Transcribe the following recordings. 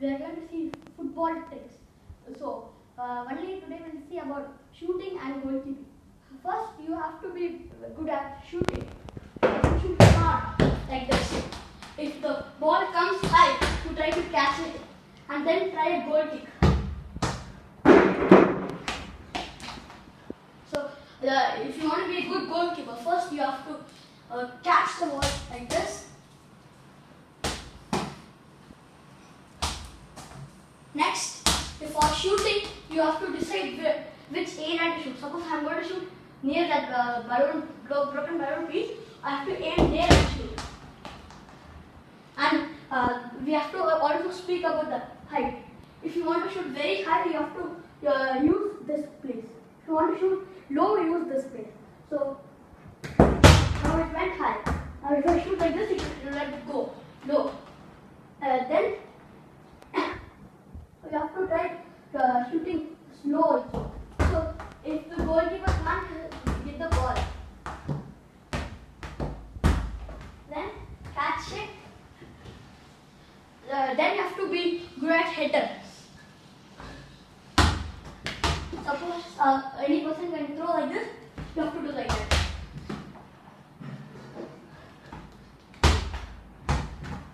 we are going to see football tricks. So, uh, only today we'll see about shooting and goalkeeping. First, you have to be good at shooting. Shoot hard, like this. If the ball comes high, you try to catch it and then try a goal kick. So, uh, if you want to be a good goalkeeper, first you have to uh, catch the ball like this. Next, before shooting, you have to decide where, which area to shoot. Suppose I am going to shoot near that uh, broken balloon piece. I have to aim there and shoot. And uh, we have to also speak about the height. If you want to shoot very high, you have to uh, use this place. If you want to shoot low, use this place. So now it went high. Now if I shoot like this, it will let it go low. Uh, then you have to try uh, shooting slow also. So if the goalkeeper can't get the ball, then catch it. Uh, then you have to be good at header. Suppose uh, any person can throw like this, you have to do like that.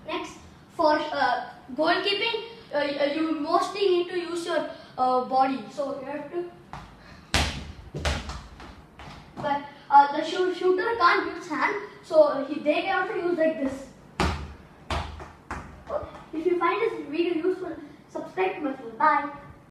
Next, for uh, goalkeeping, uh, you mostly need to use your uh, body. So you have to. But uh, the shoo- shooter can't use hand, so he, they can also use like this. If you find this video useful, subscribe to my channel. Bye.